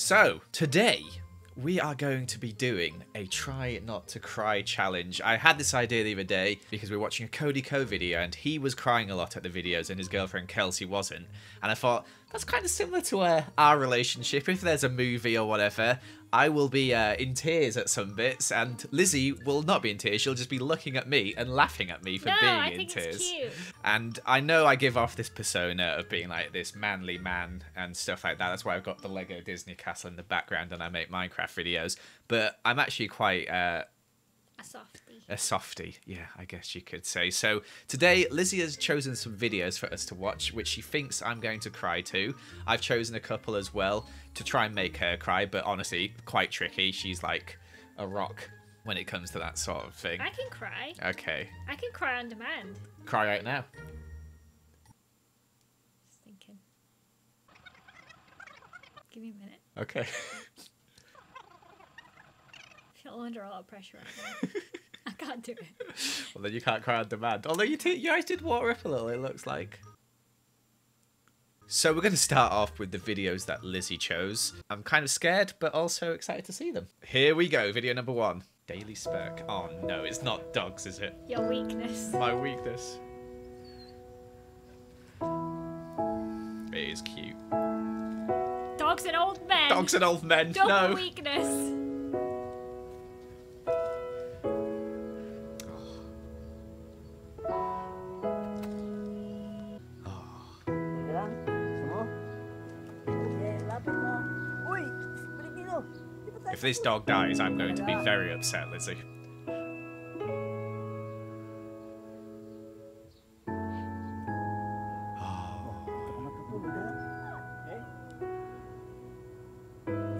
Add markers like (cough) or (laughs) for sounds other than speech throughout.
So, today we are going to be doing a try not to cry challenge. I had this idea the other day because we were watching a CodyKo video and he was crying a lot at the videos and his girlfriend Kelsey wasn't. And I thought, that's kind of similar to uh, our relationship. If there's a movie or whatever, I will be uh, in tears at some bits, and Lizzie will not be in tears. She'll just be looking at me and laughing at me for No, being I in think tears. it's cute. And I know I give off this persona of being like this manly man and stuff like that. That's why I've got the Lego Disney castle in the background and I make Minecraft videos. But I'm actually quite uh, A softie. a softie, yeah, I guess you could say. So today, Lizzie has chosen some videos for us to watch, which she thinks I'm going to cry to. I've chosen a couple as well to try and make her cry, but honestly, quite tricky. She's like a rock when it comes to that sort of thing. I can cry. Okay, I can cry on demand. cry out now. Just thinking. Give me a minute. Okay. (laughs) Under a lot of pressure right now. (laughs) I can't do it. well, then you can't cry on demand. Although you your eyes did water up a little, it looks like. So we're going to start off with the videos that Lizzie chose. I'm kind of scared, but also excited to see them. Here we go, video number one. Daily Spurk. Oh no, it's not dogs, is it? Your weakness. My weakness. It is cute. Dogs and old men. Dogs and old men. Double no. weakness. If this dog dies, I'm going to be very upset, Lizzie. He's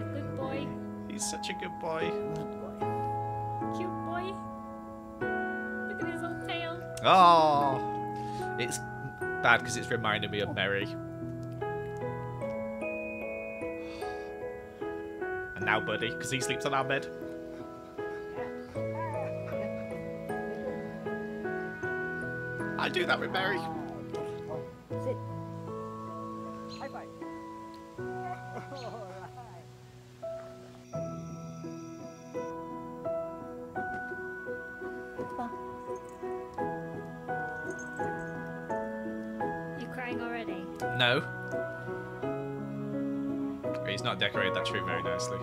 a good boy. Such a good boy. Cute boy. Look at his little tail. Oh, it's bad because it's reminding me of Mary. And now Buddy, because he sleeps on our bed. I do that with Mary. Sit. High five. You crying already? No. Not decorated that tree very nicely.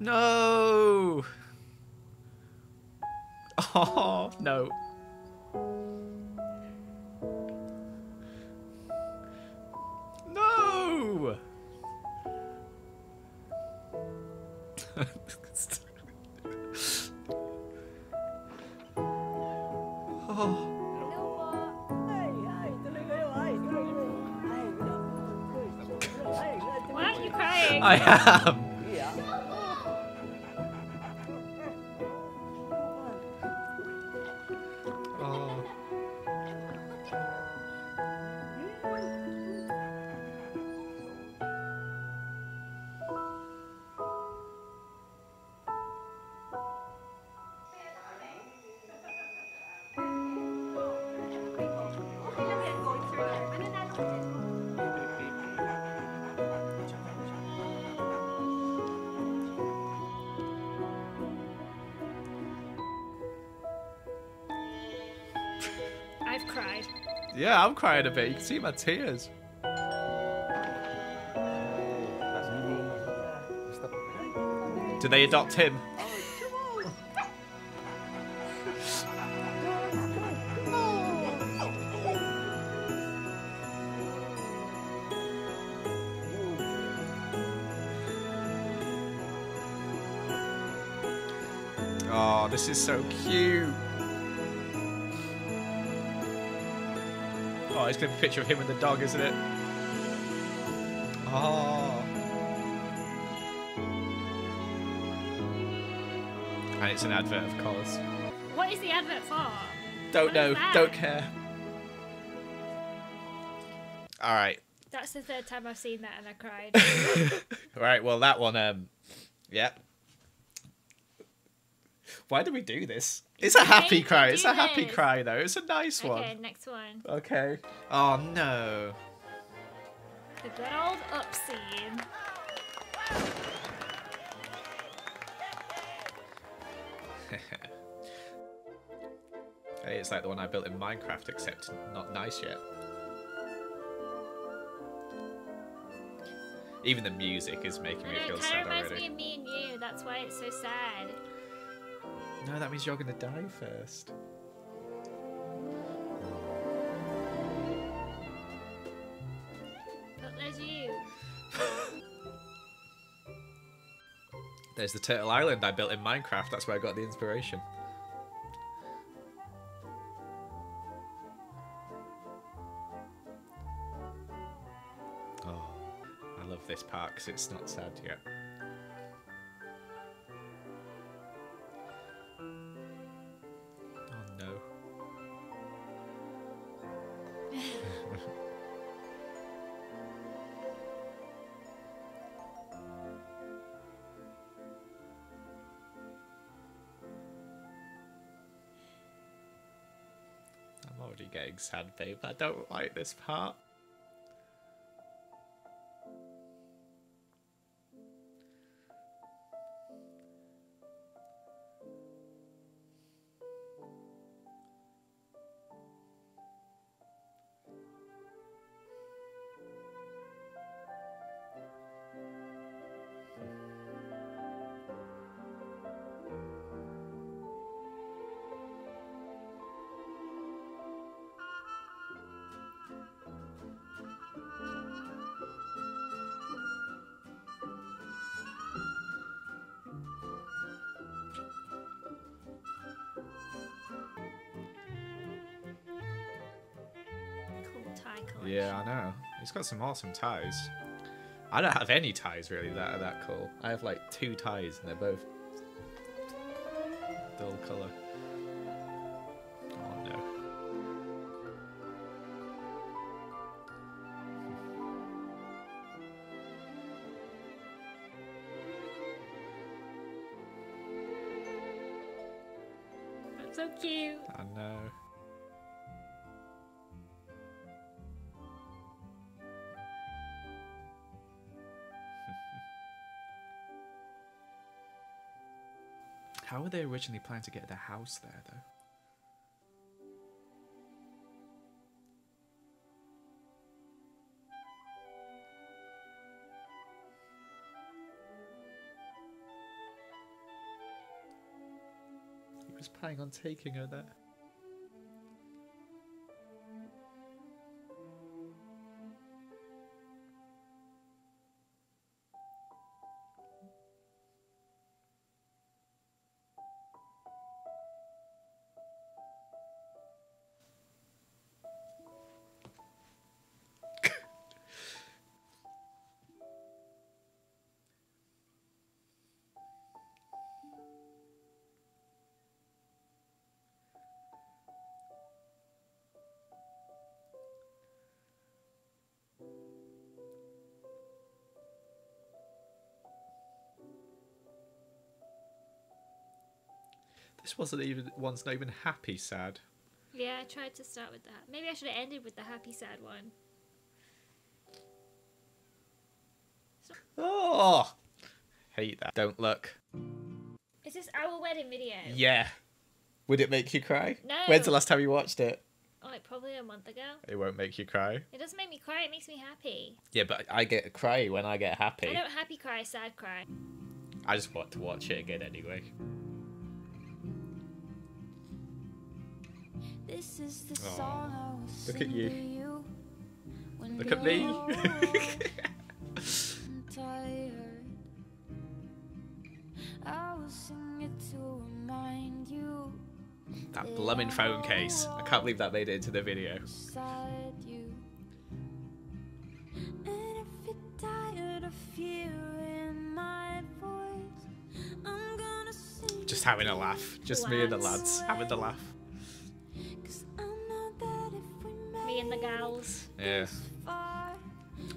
No. (laughs) Oh no. No. oh. You know what? Hai, hai, tuloy kayo, hai, tuloy kayo. Hai, bilang. Hai, hai, tuloy Why aren't you crying? I am. Yeah, I'm crying a bit. You can see my tears. Do they adopt him? Oh, this is so cute. It's be a picture of him and the dog, isn't it? Oh. And it's an advert, of course. What is the advert for? Don't What know. Don't care. All right. That's the third time I've seen that and I cried. (laughs) All right. Well, that one. Um. Yep. Why do we do this? It's a happy made cry. It's a happy this. cry, though. It's a nice okay, one. Okay, next one. Okay. Oh no. The good old up scene. (laughs) Hey, it's like the one I built in Minecraft, except not nice yet. Even the music is making me I feel it sad kind of reminds already. me of me and you. That's why it's so sad. No, that means you're gonna die first. Look, there's you. (laughs) There's the Turtle Island I built in Minecraft. That's where I got the inspiration. Oh, I love this part because it's not sad yet. I'm already getting sad, babe. I don't like this part. Collection. Yeah, I know. He's got some awesome ties. I don't have any ties really that are that cool. I have like two ties and they're both dull colour. Oh no. That's so cute. I know. How were they originally planning to get the house there, though? He was planning on taking her there. This wasn't even one's not even happy sad. Yeah, I tried to start with that. Maybe I should have ended with the happy sad one. Oh, hate that. Don't look. Is this our wedding video? Yeah. Would it make you cry? No. When's the last time you watched it? Oh, like probably a month ago. It won't make you cry. It doesn't make me cry. It makes me happy. Yeah, but I get cry when I get happy. I don't happy cry, sad cry. I just want to watch it again anyway. This is the Aww. song I was Look at you. you Look at me. i'm (laughs) (laughs) tired i was singing to remind you that blooming phone case. I can't believe that made it into the video. Just having a laugh. Just me and the lads having the laugh. And the gals. Yeah.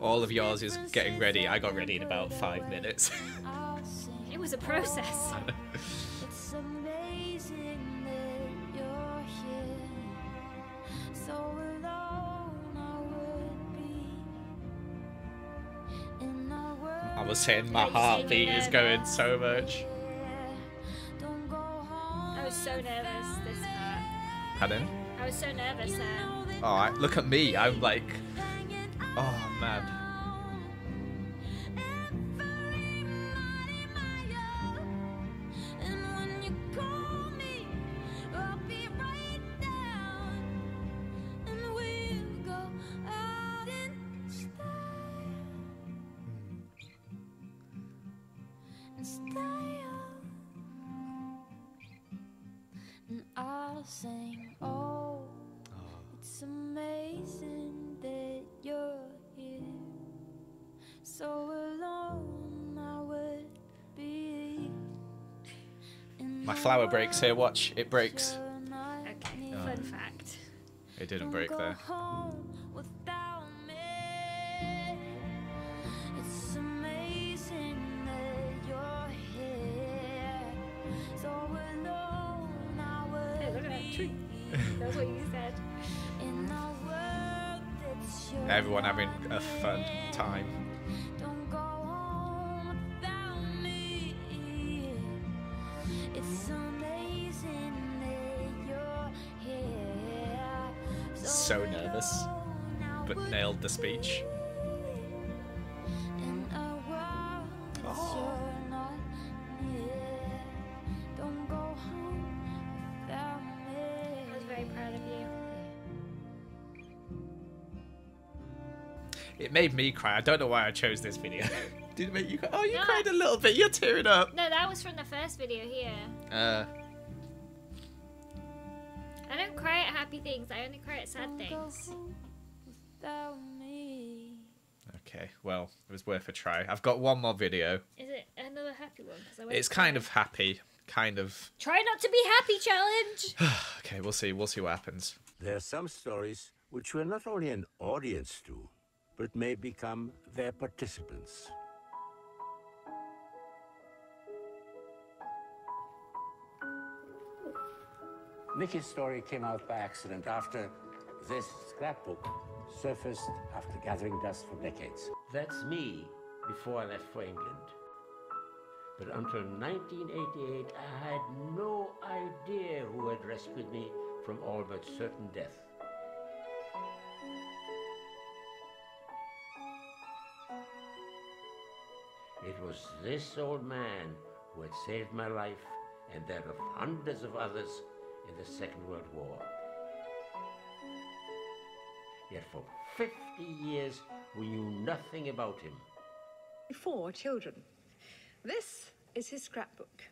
All of yours is getting ready. I got ready in about five minutes. (laughs) It was a process. (laughs) It's amazing that you're here. So alone I would be in a world. I was saying my heartbeat is going so much. Don't go home. I was so nervous this part. Pardon? Was so nervous there. Alright, look at me. I'm like, oh man. So alone I would be. My flower breaks here. Watch, it breaks. Okay, near. fun fact. It didn't break go there. home without me. It's amazing that you're here. So alone I would Hey, look at that tree. That's what you said. in a world that's your Everyone having a fun time. Near. Don't go home without. I was very proud of you. It made me cry. I don't know why I chose this video. (laughs) Did it make you cry? Oh, you No. cried a little bit. You're tearing up. No, that was from the first video here. Uh, don't cry at happy things. I only cry at sad things. me. okay, well, it was worth a try. I've got one more video. Is it another happy one? 'Cause I It's kind of happy, kind of. Try not to be happy challenge. (sighs) Okay, we'll see. We'll see what happens. There are some stories which we're not only an audience to, but may become their participants. Nicky's story came out by accident after this scrapbook surfaced after gathering dust for decades. That's me before I left for England. But until 1988, I had no idea who had rescued me from all but certain death. It was this old man who had saved my life and that of hundreds of others in the Second World War. Yet for 50 years, we knew nothing about him. Four children. This is his scrapbook.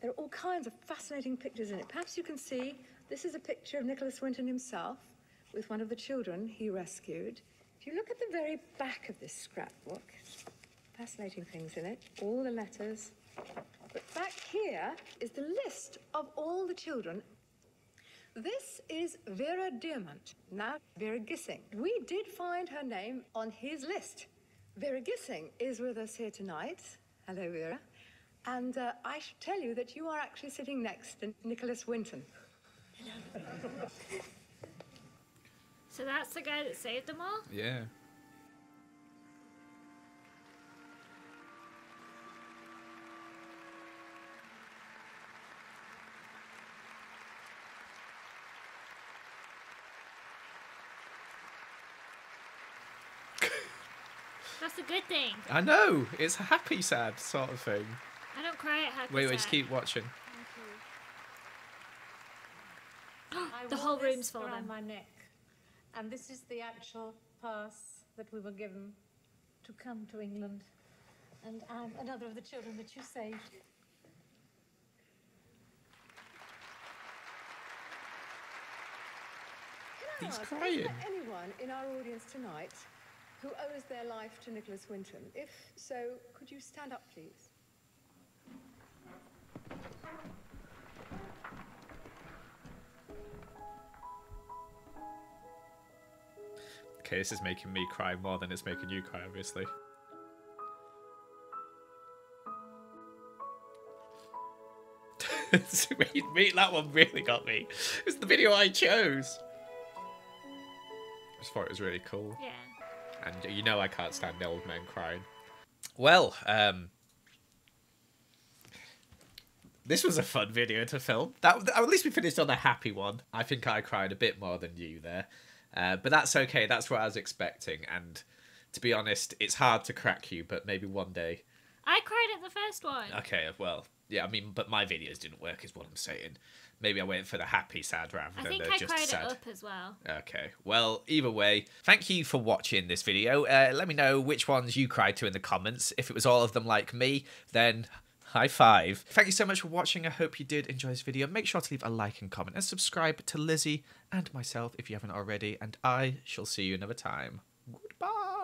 There are all kinds of fascinating pictures in it. Perhaps you can see this is a picture of Nicholas Winton himself with one of the children he rescued. If you look at the very back of this scrapbook, fascinating things in it, all the letters. But back here is the list of all the children this is Vera Diamant, now Vera Gissing. We did find her name on his list. Vera Gissing is with us here tonight. Hello, Vera. And uh, I should tell you that you are actually sitting next to Nicholas Winton. Hello. So that's the guy that saved them all? Yeah. That's a good thing. I know. It's a happy, sad sort of thing. I don't cry at happy Wait, wait, just keep watching. The whole room's full around my neck, and this is the actual pass that we were given to come to England. And I'm another of the children that you saved. Can I He's ask, crying. Is there anyone in our audience tonight who owes their life to Nicholas Winton? If so, could you stand up, please? Okay, this is making me cry more than it's making you cry, obviously. (laughs) Wait, wait, that one really got me. It's the video I chose. I just thought it was really cool. Yeah. And you know I can't stand old men crying. Well, um, this was a fun video to film. That at least we finished on a happy one. I think I cried a bit more than you there, uh, but that's okay. That's what I was expecting. And to be honest, it's hard to crack you, but maybe one day. I cried at the first one. Okay, well, yeah. I mean, but my videos didn't work, is what I'm saying. Maybe I went for the happy sad rather I than think the I just cried sad. it up as well. Okay. Well, either way, thank you for watching this video. Uh, let me know which ones you cried to in the comments. If it was all of them like me, then high five. Thank you so much for watching. I hope you did enjoy this video. Make sure to leave a like and comment and subscribe to Lizzie and myself if you haven't already. And I shall see you another time. Goodbye.